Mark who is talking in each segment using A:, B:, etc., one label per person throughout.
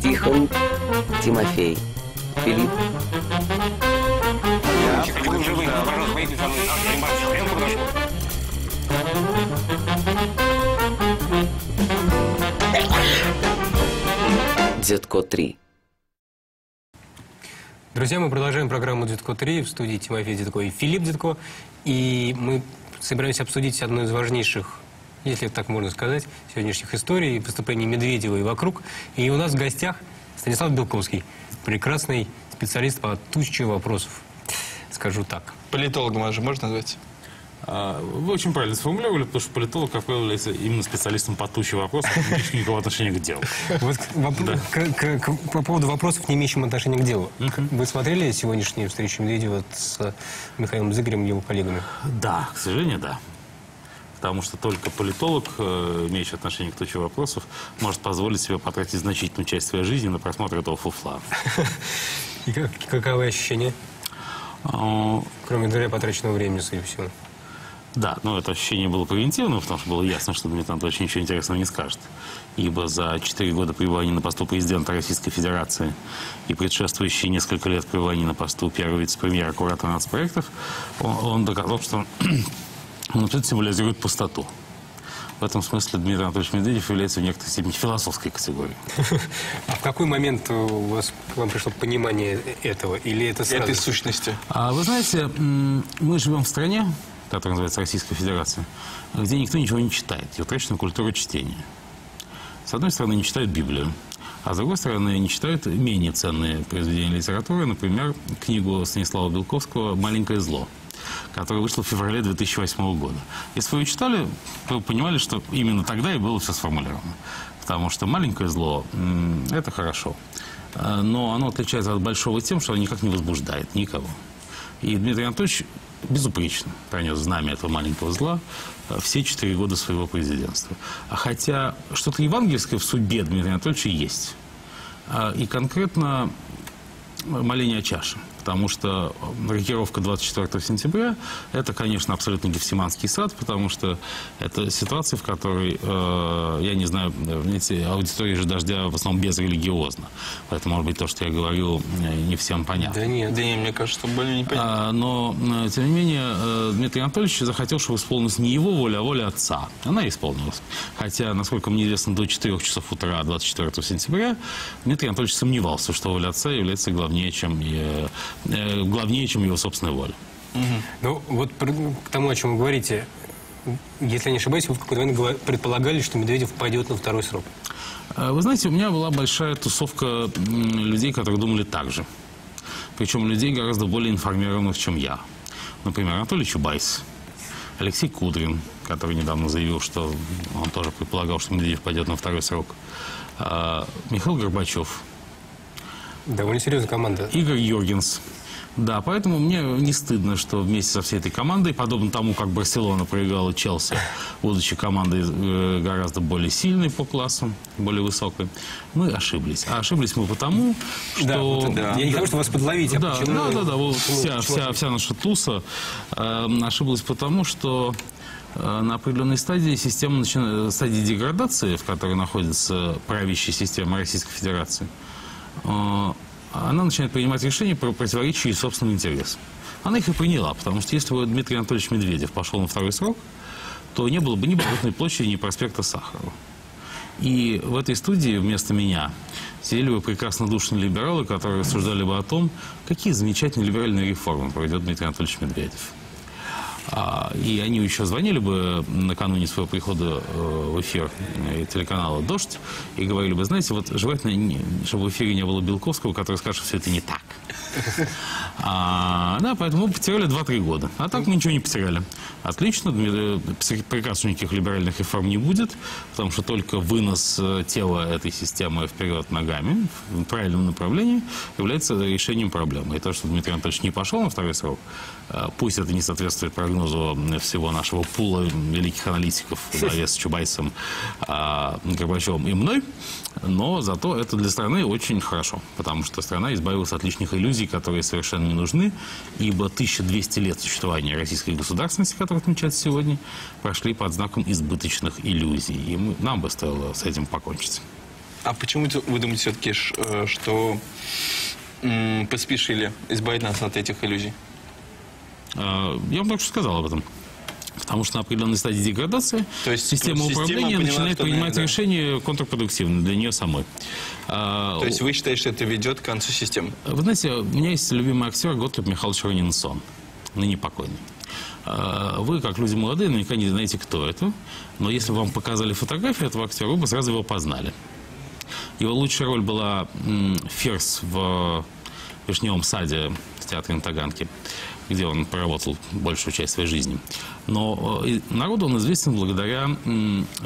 A: Тихон, Тимофей, Филипп. Дедко 3.
B: Друзья, мы продолжаем программу «Дедко 3» в студии Тимофей Дедко и Филипп Дедко. И мы собираемся обсудить одну из важнейших, если так можно сказать, сегодняшних историй, выступлений Медведева и вокруг. И у нас в гостях Станислав Белковский, прекрасный специалист по тысяче вопросов, скажу так.
C: Политологом вас же можно назвать?
D: А, Вы очень правильно сформулировали, потому что политолог, как правило, является именно специалистом по туче вопросов, не имеющих никакого отношения к делу.
B: Вот к- воп- к- к- к- по поводу вопросов, не имеющих отношения к делу. Вы смотрели сегодняшнюю встречу Медведева с Михаилом Зыгорем и его коллегами?
D: Да, к сожалению, да. Потому что только политолог, э, имеющий отношение к туче вопросов, может позволить себе потратить значительную часть своей жизни на просмотр этого фуфла.
B: И как- каковы ощущения,
D: А,
B: кроме зря потраченного времени, по всему?
D: Да, но это ощущение было превентивным, потому что было ясно, что Дмитрий Анатольевич ничего интересного не скажет. Ибо за четыре года пребывания на посту президента Российской Федерации и предшествующие несколько лет пребывания на посту первого вице-премьера куратора нацпроектов, он, он доказал, что он абсолютно символизирует пустоту. В этом смысле Дмитрий Анатольевич Медведев является в некоторой степени философской категорией.
B: А в какой момент у вас к вам пришло понимание этого? Или это сразу?
C: Этой сущности.
D: А вы знаете, мы живем в стране, которая называется Российская Федерация, где никто ничего не читает. И утрачена культура чтения. С одной стороны, не читают Библию, а с другой стороны, не читают менее ценные произведения литературы, например, книгу Станислава Белковского «Маленькое зло», которая вышла в феврале 2008 года. Если вы ее читали, вы понимали, что именно тогда и было все сформулировано. Потому что «Маленькое зло» это хорошо. А, Но оно отличается от большого тем, что оно никак не возбуждает никого. И Дмитрий Анатольевич безупречно пронес знамя этого маленького зла все четыре года своего президентства. А хотя что-то евангельское в судьбе Дмитрия Анатольевича есть. А, И конкретно моление о чаше. Потому что рокировка 24 сентября – это, конечно, абсолютно гефсиманский сад, потому что это ситуация, в которой, э, я не знаю, знаете, аудитория же «Дождя» в основном безрелигиозна. Поэтому, может быть, то, что я говорю, э, не всем понятно.
B: Да нет.
C: Да не, мне кажется, более непонятно.
D: А, но, э, тем не менее, э, Дмитрий Анатольевич захотел, чтобы исполнилась не его воля, а воля отца. Она исполнилась. Хотя, насколько мне известно, до 4 часов утра 24 сентября Дмитрий Анатольевич сомневался, что воля отца является главнее, чем, э, э, главнее, чем его собственная воля.
B: Ну, вот к тому, о чем вы говорите, если я не ошибаюсь, вы в какой-то момент предполагали, что Медведев пойдет на второй срок.
D: Э, Вы знаете, у меня была большая тусовка людей, которые думали так же. Причем людей гораздо более информированных, чем я. Например, Анатолий Чубайс, Алексей Кудрин, который недавно заявил, что он тоже предполагал, что Медведев пойдет на второй срок. А, Михаил Горбачев,
B: Довольно серьезная команда.
D: Игорь Йоргенс. Да, поэтому мне не стыдно, что вместе со всей этой командой, подобно тому, как Барселона проиграла Челси, будучи командой э, гораздо более сильной по классу, более высокой, мы ошиблись. А ошиблись мы потому, что...
B: Да, вот,
C: да.
B: Я не хочу, что вас подловить, а
D: Да,
B: почему...
D: да, да, да, вот вся, вся, вся наша туса э, ошиблась потому, что э, на определенной стадии система начинает, стадии деградации, в которой находится правящая система Российской Федерации, она начинает принимать решения, про- противоречащие собственным интересам. Она их и приняла, потому что если бы Дмитрий Анатольевич Медведев пошел на второй срок, то не было бы ни Болотной площади, ни проспекта Сахарова. И в этой студии вместо меня сидели бы прекрасно душные либералы, которые рассуждали бы о том, какие замечательные либеральные реформы проведет Дмитрий Анатольевич Медведев. А, и они еще звонили бы накануне своего прихода э, в эфир э, телеканала «Дождь» и говорили бы, знаете, вот желательно, чтобы в эфире не было Белковского, который скажет, что все это не так. А, да, поэтому мы потеряли 2-3 года. А так мы ничего не потеряли. Отлично, пс- прекрасно никаких либеральных реформ не будет, потому что только вынос э, тела этой системы вперед ногами в правильном направлении является решением проблемы. И то, что Дмитрий Анатольевич не пошел на второй срок, э, пусть это не соответствует прогнозу всего нашего пула великих аналитиков во с Чубайсом, а, Горбачевым и мной, но зато это для страны очень хорошо, потому что страна избавилась от лишних иллюзий, которые совершенно не нужны, ибо 1200 лет существования российской государственности, которая отмечается сегодня, прошли под знаком избыточных иллюзий, и мы- нам бы стоило с этим покончить.
C: А почему вы думаете все-таки, что м, поспешили избавить нас от этих иллюзий?
D: А, Я вам только что сказал об этом. Потому что на определенной стадии деградации
C: То есть,
D: система управления
C: поняла,
D: начинает
C: что,
D: принимать
C: да.
D: решения контрпродуктивные для нее самой. А,
C: То есть вы считаете, что это ведет к концу системы?
D: Вы знаете, у меня есть любимый актер Готлиб Михайлович Ронинсон, ныне покойный. А, Вы, как люди молодые, наверняка не знаете, кто это. Но если бы вам показали фотографию этого актера, вы бы сразу его познали. Его лучшая роль была Ферс в Вишневом саде в театре на Таганке, где он проработал большую часть своей жизни. Но э, народу он известен благодаря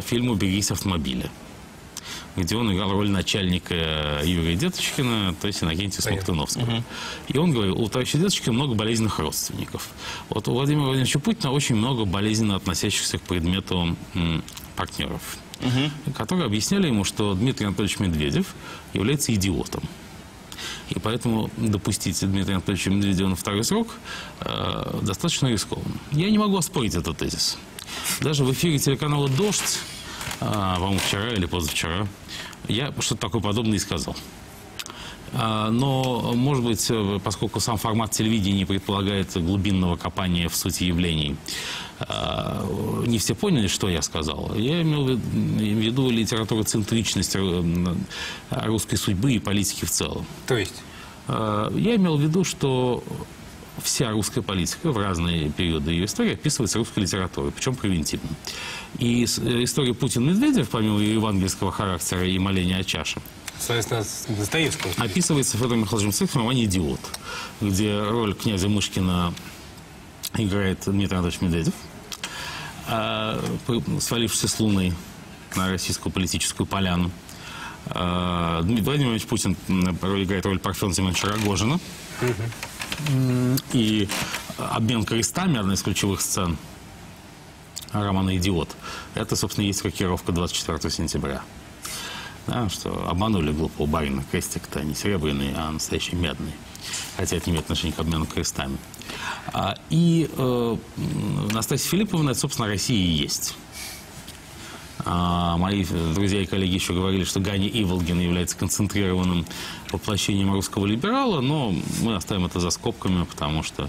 D: фильму «Берегись автомобиля», где он играл роль начальника э, Юрия Деточкина, то есть Иннокентия Смоктуновского. И он говорил, у товарища Деточкина много болезненных родственников. Вот у Владимира Владимировича Путина очень много болезненно относящихся к предмету партнеров, которые объясняли ему, что Дмитрий Анатольевич Медведев является идиотом. И поэтому допустить Дмитрия Анатольевича Медведева на второй срок э, достаточно рискованно. Я не могу оспорить этот тезис. Даже в эфире телеканала «Дождь», а, по-моему, вчера или позавчера, я что-то такое подобное и сказал. А, Но, может быть, э, поскольку сам формат телевидения не предполагает глубинного копания в сути явлений, а, не все поняли, что я сказал. Я имел в виду- виду литературоцентричность э, русской судьбы и политики в целом.
B: То есть,
D: Э, Я имел в виду, что вся русская политика в разные периоды ее истории описывается русской литературой, причем превентивно. И э, история Путин-Медведев, помимо ее евангельского характера и моления о чаше,
B: соответственно, Достоевского.
D: описывается Федором Михайловичем Цыковым в романе «Идиот», где роль князя Мышкина играет Дмитрий Анатольевич Медведев, а, свалившийся с Луны на российскую политическую поляну. Дмитрий Владимирович Путин играет роль Парфена Семеновича Рогожина. М, И обмен крестами, одна из ключевых сцен романа «Идиот», это, собственно, есть рокировка 24 сентября. Да, что обманули глупого барина. Крестик-то не серебряный, а настоящий медный. Хотя это не имеет отношения к обмену крестами. А, и э, Настасья Филипповна, это, собственно, Россия и есть. А, мои друзья и коллеги еще говорили, что Ганя Иволгин является концентрированным воплощением русского либерала, но мы оставим это за скобками, потому что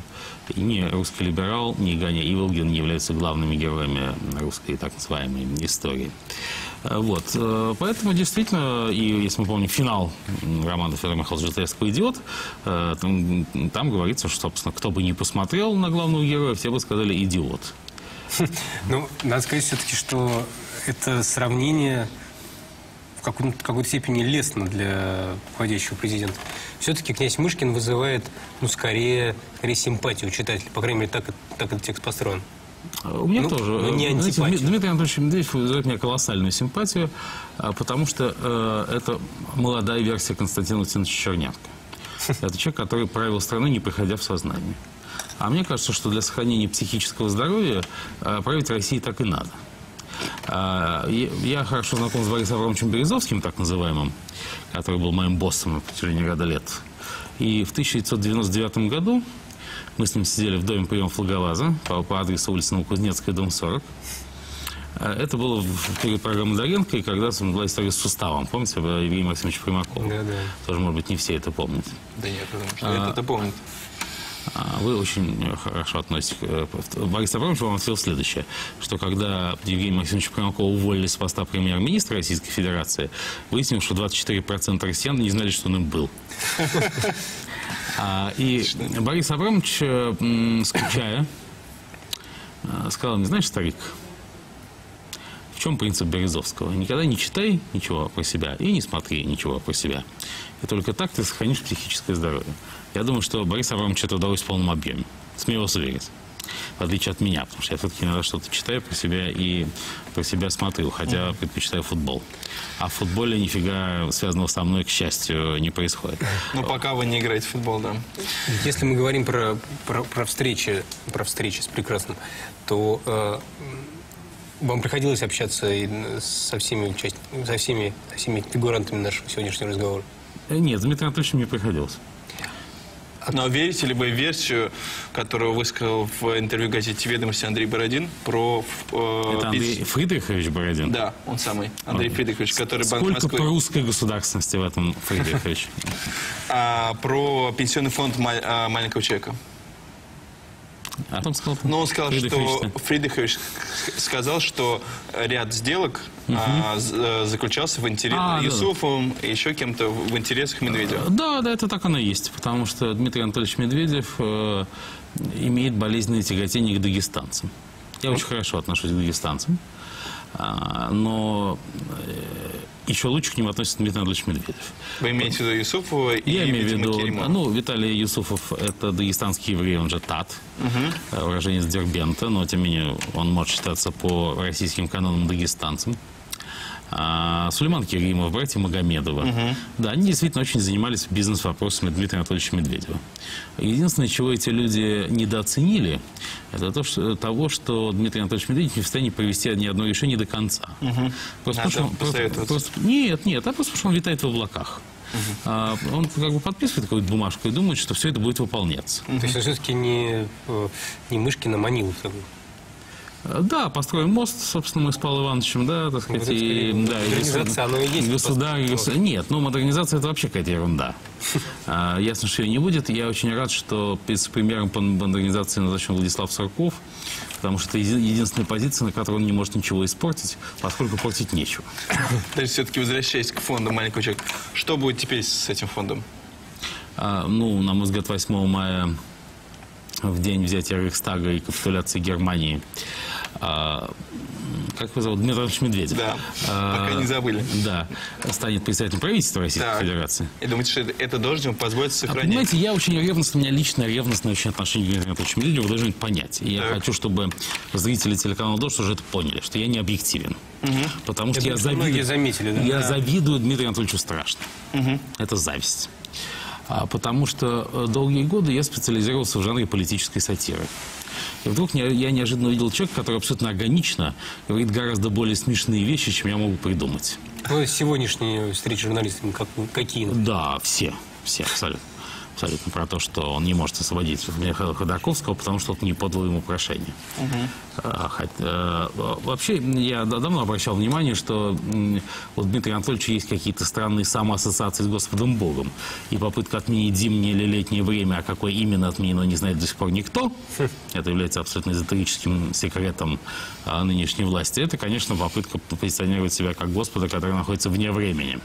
D: ни русский либерал, ни Ганя Иволгин не являются главными героями русской так называемой истории. Э, Вот. э, Поэтому действительно, и если мы помним финал романа Федора Михайловича Достоевского «Идиот», э, там, там говорится, что, собственно, кто бы ни посмотрел на главного героя, все бы сказали «идиот».
B: Ну, надо сказать все-таки, что это сравнение в какой-то степени лестно для входящего президента. Все-таки князь Мышкин вызывает, ну, скорее, скорее симпатию читателя. По крайней мере, так, так этот текст построен.
D: А У меня
B: Ну,
D: тоже.
B: ну, не
D: знаете, Дмитрий Анатольевич Медведев вызывает меня колоссальную симпатию, а, потому что э, это молодая версия Константина Владимировича Чернявка. Это человек, который правил страной, не приходя в сознание. А мне кажется, что для сохранения психического здоровья э, править Россией так и надо. А, Я хорошо знаком с Борисом Абрамовичем Березовским, так называемым, который был моим боссом на протяжении ряда лет. И в 1999 году мы с ним сидели в доме приема Флаговаза по, по адресу улица Новокузнецкая, дом 40. А, Это было в период программы Доренко, и когда была история с суставом. Помните, об Евгении Максимовиче Примакове?
B: Да-да.
D: Тоже, может быть, не все это помнят.
C: Да нет, потому что это, это помнит.
D: А Вы очень хорошо относитесь к... э, Борис Абрамович вам ответил следующее, что когда Евгений Максимович Примакова уволили с поста премьер-министра Российской Федерации, выяснилось, что 24% россиян не знали, что он им был. А, И Борис Абрамович, э, скучая, э, сказал мне, знаешь, старик, чем принцип Березовского? Никогда не читай ничего про себя и не смотри ничего про себя. И только так ты сохранишь психическое здоровье. Я думаю, что Борису Абрамовичу это удалось в полном объеме. Смело заверить. В отличие от меня, потому что я все-таки иногда что-то читаю про себя и про себя смотрю, хотя предпочитаю футбол. А в футболе нифига связанного со мной, к счастью, не происходит.
C: Ну, пока вы не играете в футбол, да.
B: Если мы говорим про, про, про встречи, про встречи с прекрасным, то э, вам приходилось общаться и со всеми, участ... со всеми, со всеми фигурантами нашего сегодняшнего разговора.
D: Э, Нет, с Дмитрием Анатольевичем не приходилось.
C: Но верите ли вы в версию, которую высказал в интервью газете «Ведомости» Андрей Бородин про э,
D: Это Андрей
C: пенс-
D: Фридрихович Бородин?
C: Да, он самый, Андрей Фридрихович, который Банк
D: Сколько
C: Москвы.
D: прусской государственности в этом Фридрихович?
C: А, про пенсионный фонд а, маленького человека.
D: А там сказал
C: Но он сказал,
D: Фридрихович,
C: что. Фридрихович сказал, что ряд сделок а, з- э, заключался в интересах
D: А, да, да.
C: Юсуфовым и еще кем-то в интересах Медведева.
D: Да, да, это так оно и есть. Потому что Дмитрий Анатольевич Медведев э, имеет болезненное тяготение к дагестанцам. Я очень хорошо отношусь к дагестанцам. А, но э, еще лучше к ним относится Дмитрий Анатольевич Медведев.
C: Вы имеете в виду Юсуфова и,
D: Я имею в виду,
C: Керимова?
D: ну, Виталий Юсуфов – это дагестанский еврей, он же Тат, э, уроженец Дербента, но, тем не менее, он может считаться по российским канонам дагестанцем. А, Сулейман Керимов, братья Магомедова. Да, они действительно очень занимались бизнес-вопросами Дмитрия Анатольевича Медведева. Единственное, чего эти люди недооценили, это то, что, того, что Дмитрий Анатольевич Медведев не в состоянии провести ни одно решение до конца. Просто
C: Надо
D: потому что он- просто- просто- нет, нет, а просто потому что он летает в облаках. А, он как бы подписывает какую-то бумажку и думает, что все это будет выполняться.
B: То есть он все-таки не, э, не Мышкина, а Манилов такой.
D: А, Да, построим мост, собственно, мы с Павлом Ивановичем, да, так сказать,
B: это
D: и, да, и
B: модернизация,
D: государ-
B: оно и есть
D: государ- Нет, ну модернизация это вообще какая-то ерунда. А, Ясно, что ее не будет. Я очень рад, что вице-премьером по модернизации назначен Владислав Сарков, потому что это еди- единственная позиция, на которой он не может ничего испортить, поскольку портить нечего.
C: То есть все-таки возвращаясь к фонду маленького человека, что будет теперь с этим фондом?
D: А, ну, на мой взгляд, 8 мая, в день взятия Рейхстага и капитуляции Германии, как его зовут, Дмитрий Медведев.
C: Да,
D: А,
C: пока не забыли.
D: Да, станет председателем правительства Российской
C: Так.
D: Федерации.
C: И думаете, что это, это должен ему позволить
D: А
C: сохранить?
D: понимаете, я очень ревностно, у меня личное ревностное очень отношение к Дмитрию Анатольевичу Медведеву, вы должны это понять. И я
C: Так.
D: хочу, чтобы зрители телеканала «Дождь» уже это поняли, что я не объективен. Потому что
B: Я
D: я, завидую,
B: заметили, да.
D: я завидую Дмитрию Анатольевичу страшно. Это зависть. А, потому что э, долгие годы я специализировался в жанре политической сатиры. И вдруг я неожиданно увидел человека, который абсолютно органично говорит гораздо более смешные вещи, чем я могу придумать.
B: Ну, сегодняшние встречи с журналистами как, какие?
D: Да, все, все, абсолютно. Абсолютно про то, что он не может освободить Ходорковского, потому что он не подал ему прошение. А, хоть, э, вообще, я да- давно обращал внимание, что у Дмитрия Анатольевича есть какие-то странные самоассоциации с Господом Богом. И попытка отменить зимнее или летнее время, а какое именно отменено, не знает до сих пор никто. Это является абсолютно эзотерическим секретом а, нынешней власти. Это, конечно, попытка позиционировать себя как Господа, который находится вне времени.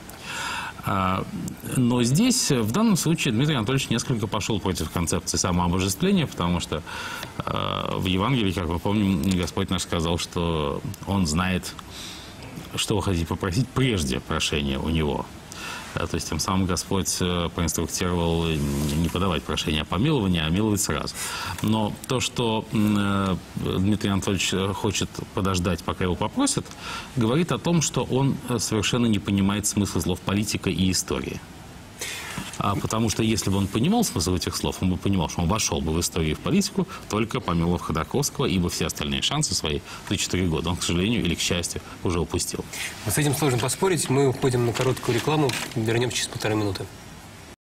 D: А, Но здесь, э, в данном случае, Дмитрий Анатольевич несколько пошел против концепции самообожествления, потому что э, в Евангелии, как мы помним, Господь наш сказал, что Он знает, что вы хотите попросить прежде прошения у Него. Да, то есть тем самым Господь э, проинструктировал не подавать прошение о помиловании, а миловать сразу. Но то, что э, Дмитрий Анатольевич э, хочет подождать, пока его попросят, говорит о том, что он э, совершенно не понимает смысла слов политика и истории. А потому что если бы он понимал смысл этих слов, он бы понимал, что он вошел бы в историю и в политику, только помиловав Ходорковского, ибо все остальные шансы свои за 4 года он, к сожалению или к счастью, уже упустил.
B: С этим сложно поспорить. Мы уходим на короткую рекламу. Вернемся через полторы минуты.